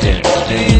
dip, dip.